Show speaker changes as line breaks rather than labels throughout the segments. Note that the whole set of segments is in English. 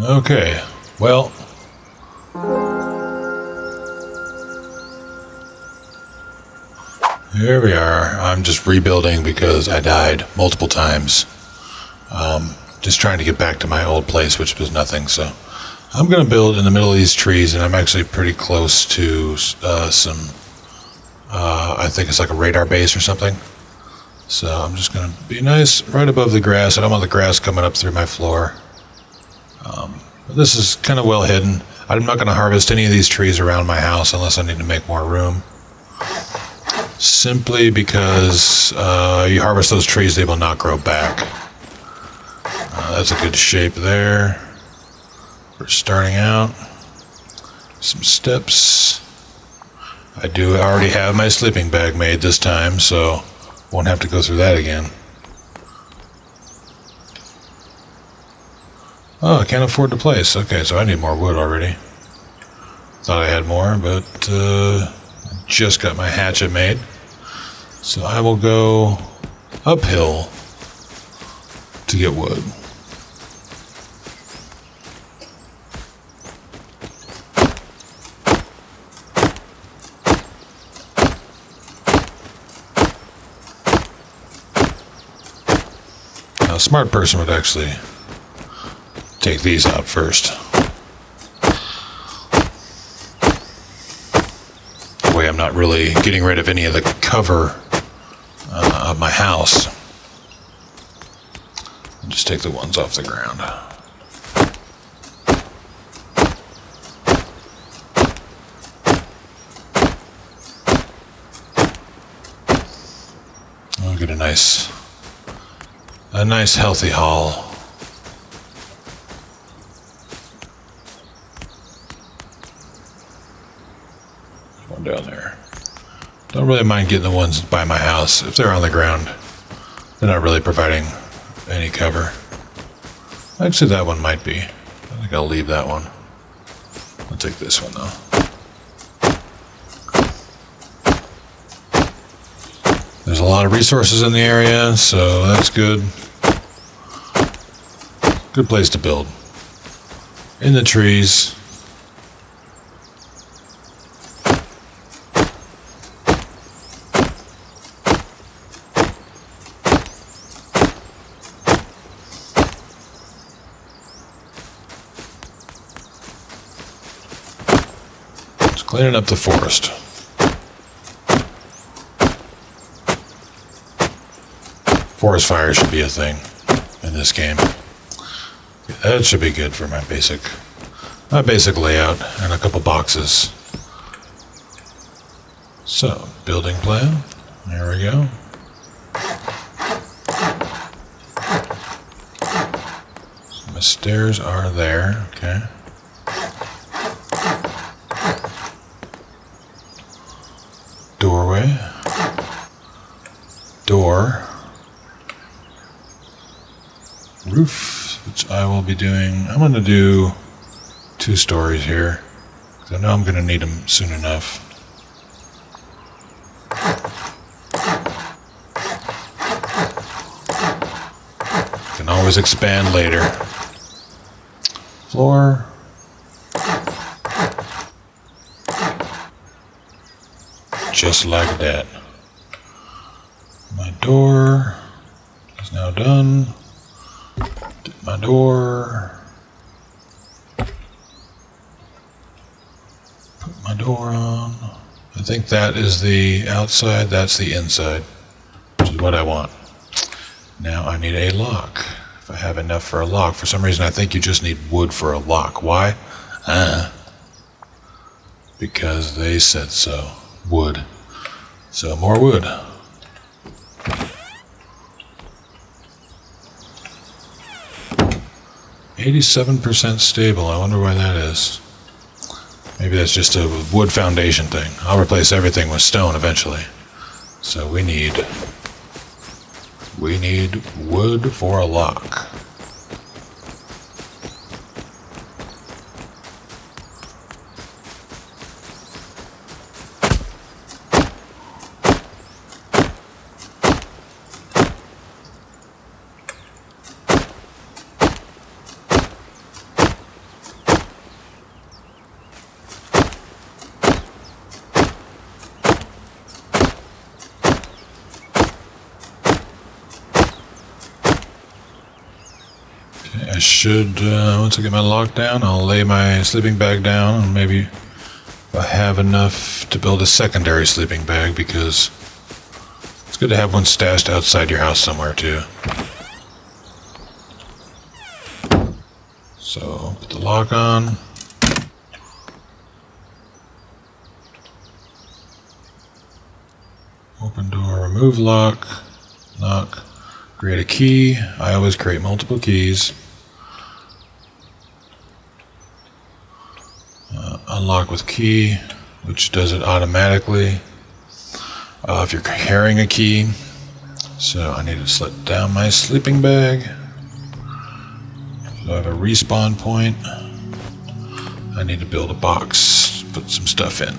Okay, well. Here we are. I'm just rebuilding because I died multiple times. Um, just trying to get back to my old place, which was nothing. So I'm going to build in the middle of these trees, and I'm actually pretty close to uh, some. Uh, I think it's like a radar base or something. So I'm just going to be nice right above the grass. I don't want the grass coming up through my floor. Um, this is kind of well hidden. I'm not going to harvest any of these trees around my house unless I need to make more room. Simply because uh, you harvest those trees, they will not grow back. Uh, that's a good shape there. We're starting out. Some steps. I do already have my sleeping bag made this time, so won't have to go through that again. Oh, I can't afford to place. Okay, so I need more wood already. Thought I had more, but uh, just got my hatchet made. So I will go uphill to get wood. A smart person would actually take these out first. That way I'm not really getting rid of any of the cover uh, of my house. Just take the ones off the ground. I'll get a nice, a nice healthy haul. One down there. Don't really mind getting the ones by my house if they're on the ground. They're not really providing any cover. Actually, that one might be. I think I'll leave that one. I'll take this one though. There's a lot of resources in the area, so that's good. Good place to build. In the trees. Cleaning up the forest. Forest fire should be a thing in this game. That should be good for my basic, my basic layout and a couple boxes. So, building plan. There we go. So my stairs are there. Okay. Doorway. Door roof, which I will be doing. I'm going to do two stories here. I know I'm going to need them soon enough. Can always expand later. Floor. Just like that. My door is now done door. Put my door on. I think that is the outside, that's the inside, which is what I want. Now I need a lock. If I have enough for a lock. For some reason, I think you just need wood for a lock. Why? Ah. Because they said so. Wood. So more wood. Eighty-seven percent stable. I wonder why that is. Maybe that's just a wood foundation thing. I'll replace everything with stone eventually. So we need we need wood for a lock. I should, uh, once I get my lock down, I'll lay my sleeping bag down and maybe I have enough to build a secondary sleeping bag because it's good to have one stashed outside your house somewhere too. So, put the lock on. Open door, remove lock, knock, create a key. I always create multiple keys. Uh, unlock with key, which does it automatically. Uh, if you're carrying a key, so I need to slip down my sleeping bag. So I have a respawn point. I need to build a box, put some stuff in.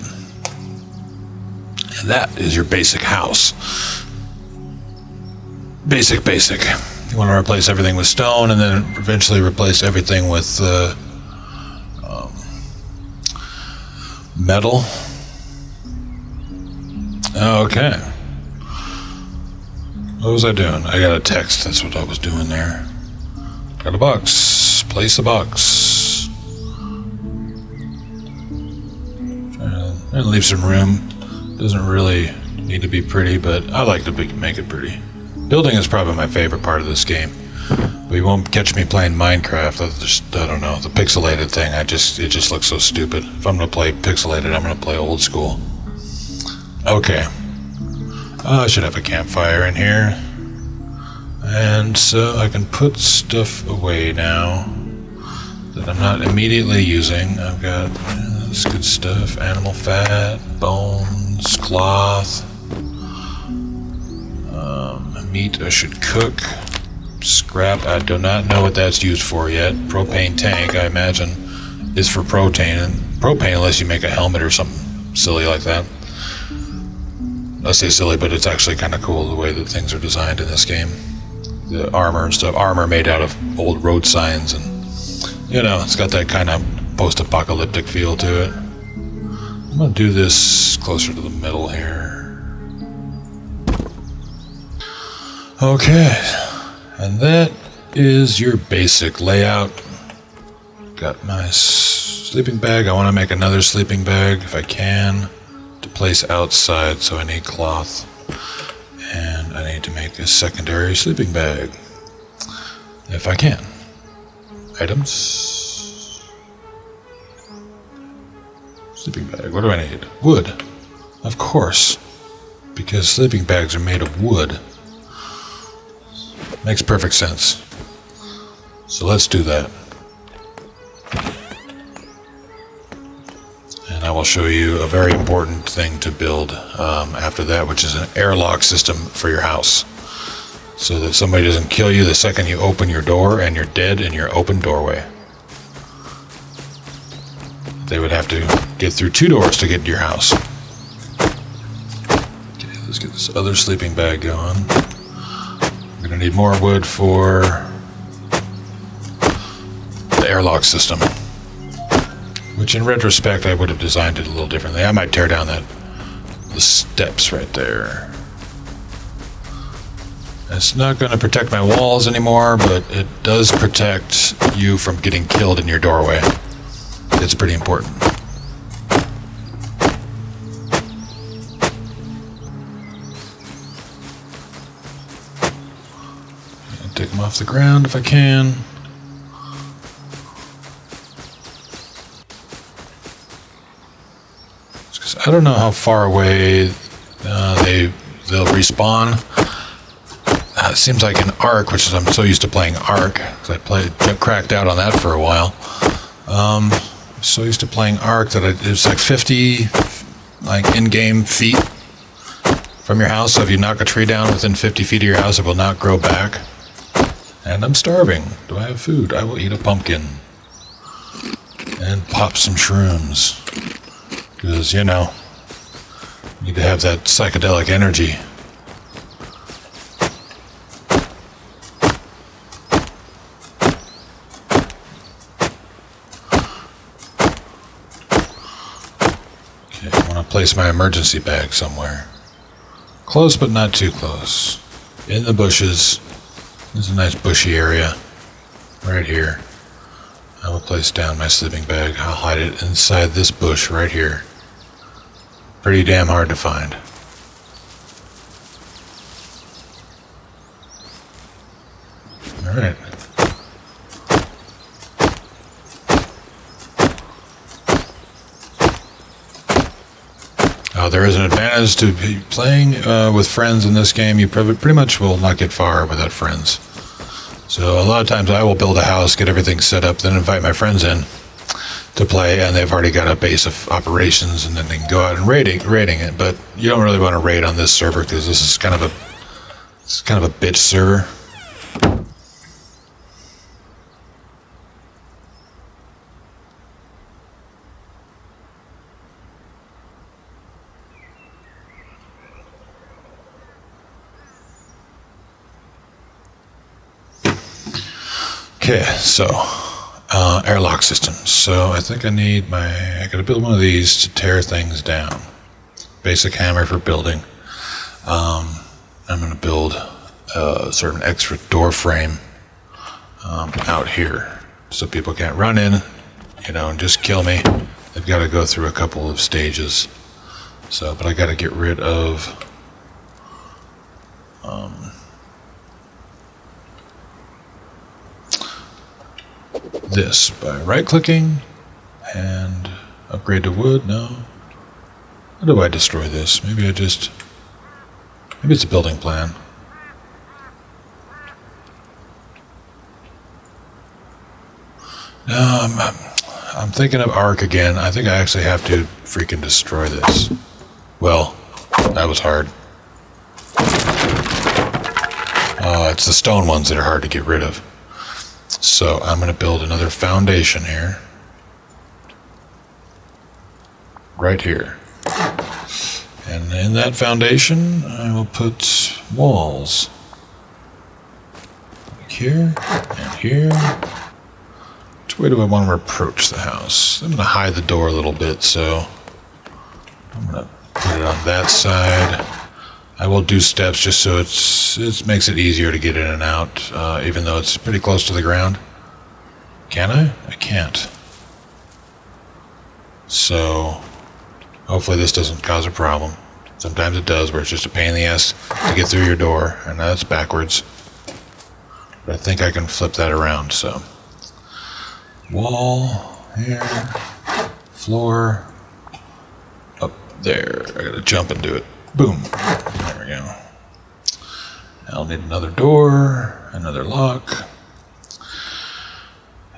And that is your basic house. Basic, basic. You want to replace everything with stone and then eventually replace everything with uh, metal. Okay. What was I doing? I got a text. That's what I was doing there. Got a box. Place a box. And leave some room. Doesn't really need to be pretty, but I like to be, make it pretty. Building is probably my favorite part of this game. But you won't catch me playing Minecraft. I just I don't know the pixelated thing. I just it just looks so stupid. If I'm gonna play pixelated, I'm gonna play old school. Okay. Uh, I should have a campfire in here. And so I can put stuff away now that I'm not immediately using. I've got this good stuff animal fat, bones, cloth, um, meat I should cook, scrap. I do not know what that's used for yet. Propane tank, I imagine, is for protein. And propane, unless you make a helmet or something silly like that. I say silly, but it's actually kind of cool the way that things are designed in this game the armor and stuff. Armor made out of old road signs, and you know, it's got that kind of post-apocalyptic feel to it. I'm gonna do this closer to the middle here. Okay, and that is your basic layout. Got my sleeping bag. I want to make another sleeping bag if I can to place outside, so I need cloth. And I need to make a secondary sleeping bag. If I can. Items. Sleeping bag. What do I need? Wood. Of course. Because sleeping bags are made of wood. Makes perfect sense. So let's do that. And I will show you a very important thing to build um, after that, which is an airlock system for your house. So that somebody doesn't kill you the second you open your door and you're dead in your open doorway. They would have to get through two doors to get to your house. Okay, let's get this other sleeping bag going. Gonna need more wood for the airlock system. Which, in retrospect, I would have designed it a little differently. I might tear down that the steps right there. It's not going to protect my walls anymore, but it does protect you from getting killed in your doorway. It's pretty important. Off the ground if I can. I don't know how far away uh, they they'll respawn. Uh, it seems like an Ark, which is I'm so used to playing Ark because I played cracked out on that for a while. Um, so used to playing Ark that I, it was like 50 like in-game feet from your house. So if you knock a tree down within 50 feet of your house, it will not grow back. And I'm starving. Do I have food? I will eat a pumpkin and pop some shrooms. Because, you know, need to have that psychedelic energy. Okay, I want to place my emergency bag somewhere. Close, but not too close. In the bushes. There's a nice bushy area. right here. I will place down my sleeping bag. I'll hide it inside this bush right here. Pretty damn hard to find. Alright. Uh, there is an advantage to playing uh, with friends in this game. You pretty much will not get far without friends. So a lot of times I will build a house, get everything set up, then invite my friends in to play, and they've already got a base of operations, and then they can go out and raiding raiding it. But you don't really want to raid on this server because this is kind of a it's kind of a bitch server. Okay, so uh, airlock system. So I think I need my. I got to build one of these to tear things down. Basic hammer for building. Um, I'm to build a sort of an extra door frame um, out here, so people can't run in, you know, and just kill me. They've got to go through a couple of stages. So, but I got to get rid of. This by right clicking and upgrade to wood. No. How do I destroy this? Maybe I just. Maybe it's a building plan. No, I'm, I'm thinking of Ark again. I think I actually have to freaking destroy this. Well, that was hard. Uh, it's the stone ones that are hard to get rid of. So I'm going to build another foundation here. Right here. And in that foundation, I will put walls. Like here, and here. Which way do I want to approach the house? I'm going to hide the door a little bit, so I'm going to put it on that side. I will do steps just so it's it makes it easier to get in and out, uh, even though it's pretty close to the ground. Can I? I can't. So, hopefully this doesn't cause a problem. Sometimes it does, where it's just a pain in the ass to get through your door, and that's backwards. But I think I can flip that around, so. Wall, here, floor, up there. I gotta jump and do it. Boom. There we go. I'll need another door, another lock.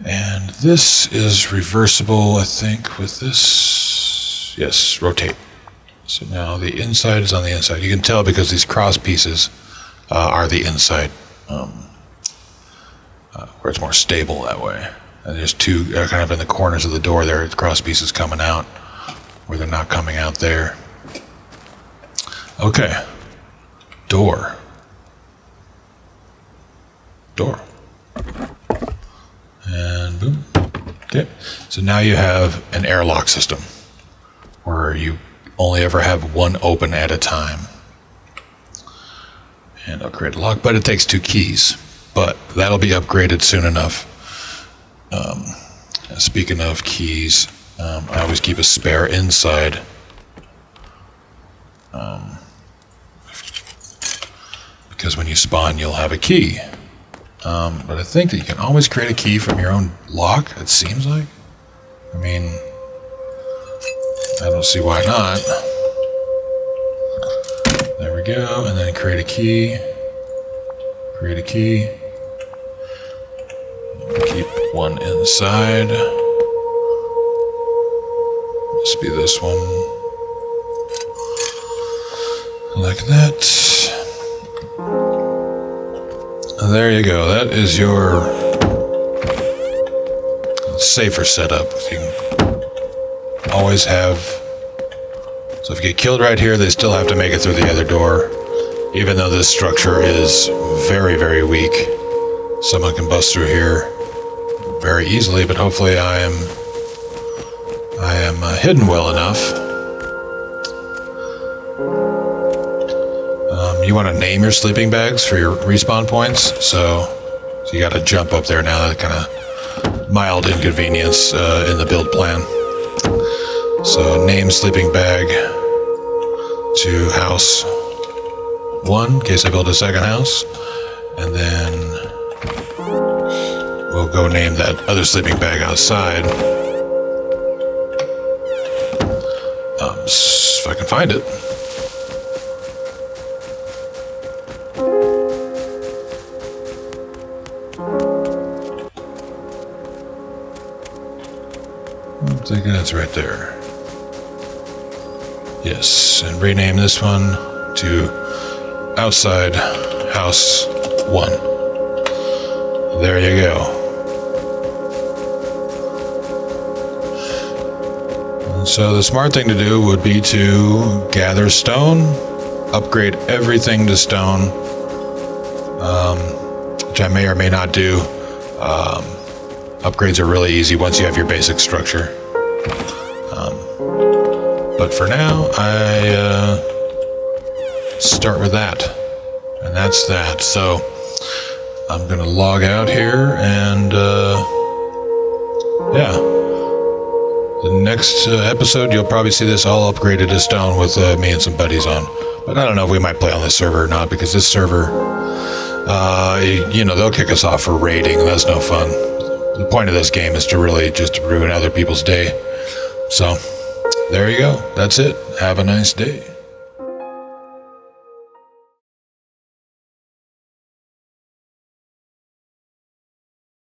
And this is reversible, I think, with this. Yes, rotate. So now the inside is on the inside. You can tell because these cross pieces uh, are the inside, um, uh, where it's more stable that way. And there's two uh, kind of in the corners of the door there, cross pieces coming out, where they're not coming out there. Okay. Door. Door. And boom. Okay. So now you have an airlock system where you only ever have one open at a time. And I'll create a lock, but it takes two keys. But that'll be upgraded soon enough. Um, speaking of keys, um, I always keep a spare inside. Um, because when you spawn, you'll have a key. Um, but I think that you can always create a key from your own lock, it seems like. I mean, I don't see why not. There we go, and then create a key. Create a key. Keep one inside. Must be this one. Like that. There you go. That is your safer setup. You can always have. So if you get killed right here, they still have to make it through the other door. Even though this structure is very, very weak, someone can bust through here very easily. But hopefully, I am I am uh, hidden well enough you want to name your sleeping bags for your respawn points. So So you got to jump up there now. That kind of mild inconvenience uh, in the build plan. So name sleeping bag to house one in case I build a second house, and then we'll go name that other sleeping bag outside. Um, if I can find it. Thinking that's right there. Yes, and rename this one to outside house one. There you go. So the smart thing to do would be to gather stone, upgrade everything to stone, um, which I may or may not do. Um, upgrades are really easy once you have your basic structure. Um, but for now, I uh, start with that. And that's that. So I'm going to log out here and uh, yeah. The next uh, episode, you'll probably see this all upgraded to stone with uh, me and some buddies on. But I don't know if we might play on this server or not because this server, uh, you know, they'll kick us off for raiding. That's no fun. The point of this game is to really just ruin other people's day. So there you go. That's it. Have a nice day.